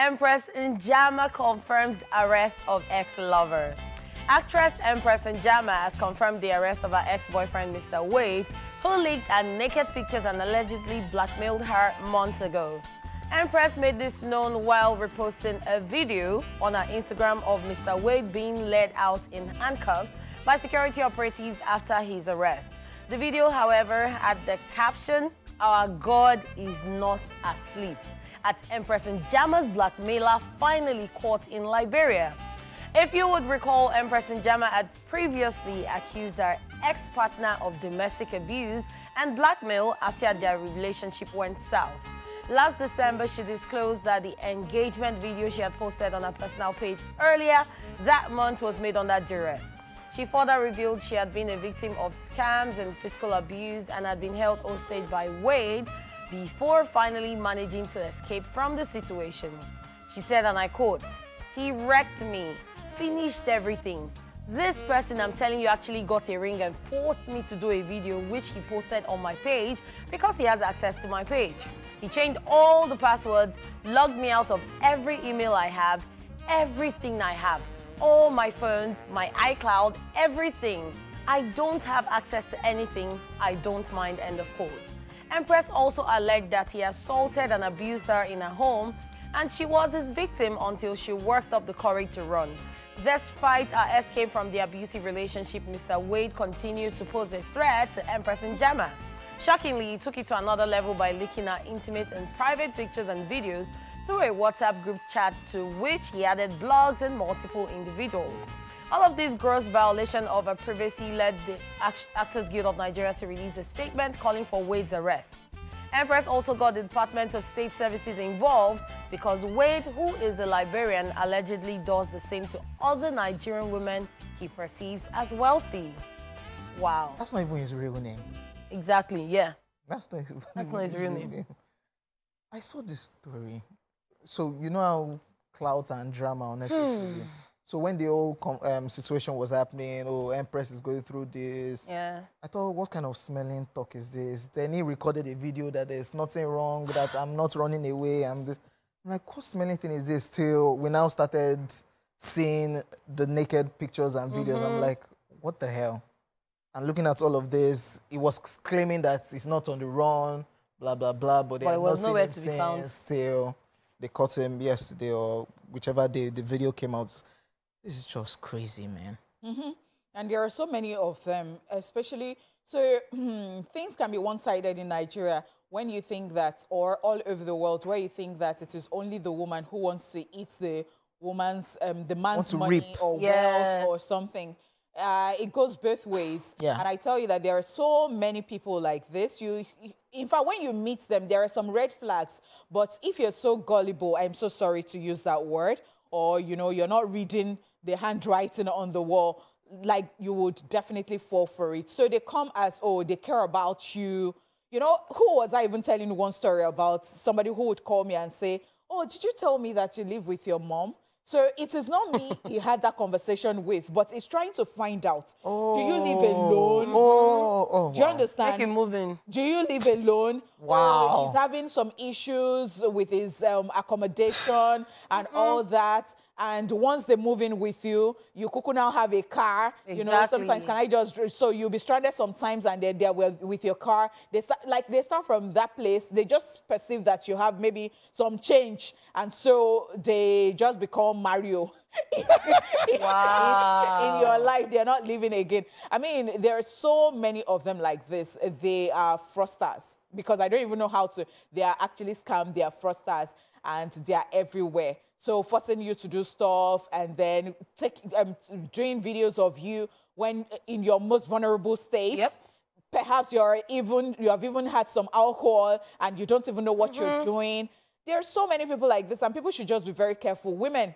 Empress Njamah confirms arrest of ex-lover. Actress Empress Njamah has confirmed the arrest of her ex-boyfriend Mr. Wade, who leaked her naked pictures and allegedly blackmailed her months ago. Empress made this known while reposting a video on her Instagram of Mr. Wade being led out in handcuffs by security operatives after his arrest. The video, however, had the caption, Our God is not asleep, at Empress Njamah's blackmailer finally caught in Liberia. If you would recall, Empress Njamah had previously accused her ex-partner of domestic abuse and blackmail after their relationship went south. Last December, she disclosed that the engagement video she had posted on her personal page earlier that month was made under duress. She further revealed she had been a victim of scams and physical abuse and had been held hostage by Wade before finally managing to escape from the situation. She said, and I quote, he wrecked me, finished everything. This person I'm telling you actually got a ring and forced me to do a video which he posted on my page because he has access to my page. He changed all the passwords, logged me out of every email I have, everything I have, all my phones, my iCloud, everything. I don't have access to anything. I don't mind, end of quote. Empress also alleged that he assaulted and abused her in her home and she was his victim until she worked up the courage to run. Despite her escape from the abusive relationship, Mr. Wade continued to pose a threat to Empress and Njamah. Shockingly, he took it to another level by leaking her intimate and private pictures and videos through a WhatsApp group chat to which he added blogs and multiple individuals. All of this gross violation of a privacy led the Actors Guild of Nigeria to release a statement calling for Wade's arrest. Empress also got the Department of State Services involved because Wade, who is a Liberian, allegedly does the same to other Nigerian women he perceives as wealthy. Wow. That's not even his real name. Exactly, yeah. That's not his, That's not his, his real name. name. I saw this story. So, you know how clout and drama on hmm. So when the whole um, situation was happening, oh, Empress is going through this. Yeah. I thought, what kind of smelling talk is this? Then he recorded a video that there's nothing wrong, that I'm not running away. I'm, I'm like, what smelling thing is this? Till we now started seeing the naked pictures and videos. Mm -hmm. I'm mm-hmm. like, what the hell? And looking at all of this, he was claiming that he's not on the run, blah, blah, blah. But, they but not nowhere to be found. Still, they caught him yesterday or whichever day the video came out this is just crazy, man. Mm -hmm. And there are so many of them, especially so things can be one-sided in Nigeria when you think that, or all over the world, where you think that it is only the woman who wants to eat the woman's, um, the man's money reap. or yeah. wealth or something. Uh, it goes both ways. Yeah. And I tell you that there are so many people like this. You, in fact, when you meet them, there are some red flags. But if you're so gullible, I'm so sorry to use that word, or you know, you're not reading the handwriting on the wall, like you would definitely fall for it. So they come as, oh, they care about you. You know, who was I even telling one story about somebody who would call me and say, oh, did you tell me that you live with your mom? So it is not me he had that conversation with, but he's trying to find out. Oh, do you live alone? Oh, oh, Do you understand? Make him moving. Do you live alone? Wow. Oh, he's having some issues with his um, accommodation and all that. And once they move in with you, you could now have a car. Exactly. You know, sometimes can I just so you'll be stranded sometimes and then they're with, with your car. They start like they start from that place. They just perceive that you have maybe some change. And so they just become Mario. wow. in your life, they're not living again. I mean, there are so many of them like this. They are fraudsters because I don't even know how to. They are actually scam. They are fraudsters and they are everywhere. So forcing you to do stuff and then take, um, doing videos of you when in your most vulnerable state. Yep. Perhaps you're even, you have even had some alcohol and you don't even know what mm -hmm. you're mm-hmm. doing. There are so many people like this and people should just be very careful. Women,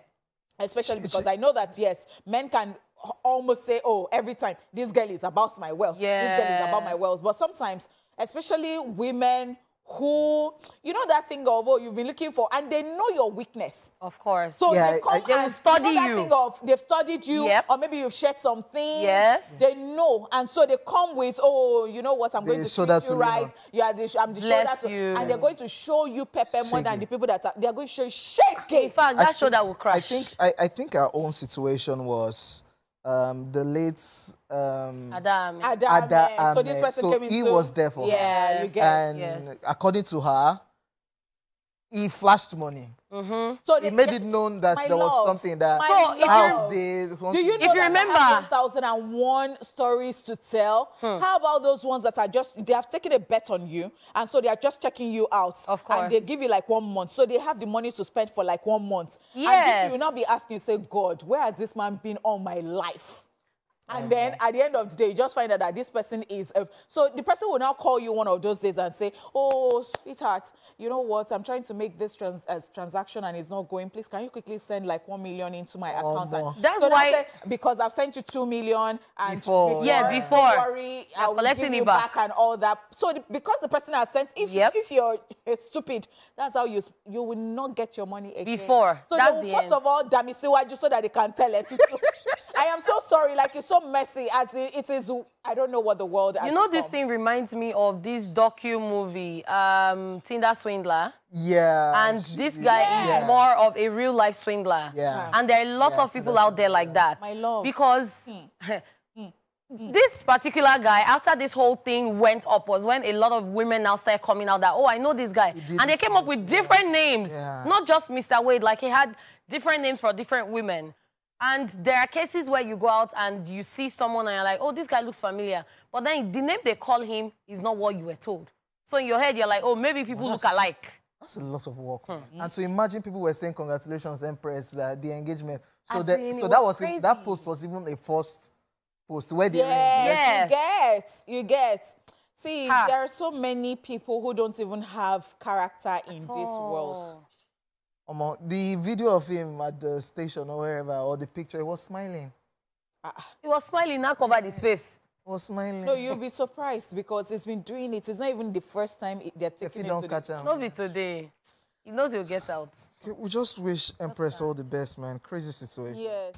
especially because I know that, yes, men can almost say, oh, every time, this girl is about my wealth. Yeah. This girl is about my wealth. But sometimes, especially women who, you know that thing of, oh, you've been looking for, and they know your weakness. Of course. So Yeah, they come I, they and study you, know that you. Thing of, they've studied you, Yep. or maybe you've shared something. Yes. They know, and so they come with, oh, you know what, I'm They going to show that you to you right. now. You are the, I'm the Bless shoulder, to, you. and they're going to show you pepper more than the people that are. They're going to show you shaking. In fact, I that shoulder think- will crash. I think I, I think our own situation was um, the late um, Adam. Ada, Ada Ameh. So this person So came he into- was there for her. Yeah, you Yes. get. and yes. according to her, he flashed money. so He made it known that my there was something that my So, if you- house did. Do you know If you that I remember- have 1,001 stories to tell? Hmm. How about those ones that are just, they have taken a bet on you, and so they are just checking you out. Of course. And they give you like one month. So they have the money to spend for like one month. Yes. And you will not be asking, you say, God, where has this man been all my life? And then at the end of the day, you just find out that this person is. A, so the person will now call you one of those days and say, "Oh, sweetheart, you know what? I'm trying to make this trans, as transaction and it's not going. Please, can you quickly send like one million into my account?" And That's so why- say, because I've sent you two million and Before. Yeah, before. worry, You're I'll collecting give you back. back. and all that. So the, because the person has sent, if Yep. if you're stupid, that's how you you will not get your money again. Before. So That's they will the first end. of all damisiwaju so that they can tell it. I am so sorry. Like it's so messy. As in, it is. I don't know what the world. Has you know, this thing reminds me of this docu movie, um, Tinder Swindler. yeah. And she- this guy yeah. is more of a real life swindler. Yeah. And there are lots Yeah, of people out there like that. My love. Because hmm. Hmm. Hmm. this particular guy, after this whole thing went up, was when a lot of women now started coming out that, oh, I know this guy. And they came up with different names. Yeah. Not just Mr. Wade, like he had different names for different women. And there are cases where you go out and you see someone and you're like, oh, this guy looks familiar. But then the name they call him is not what you were told. So in your head, you're like, oh, maybe people look alike. That's a lot of work. Hmm. And to imagine people were saying congratulations, Empress, that the engagement. So As that so it that was was that post was even a first post where they Yes, Yes. you get, you get. See, Ha. there are so many people who don't even have character in this world. Omo, the video of him at the station or wherever, or the picture, he was smiling. He was smiling, now covered his face. He was smiling. No, you'll be surprised because he's been doing it. It's not even the first time it- they're if taking you it don't to catch the... him. Not be today. He knows he'll get out. Okay, we just wish Empress all the best, man. Crazy situation. Yes.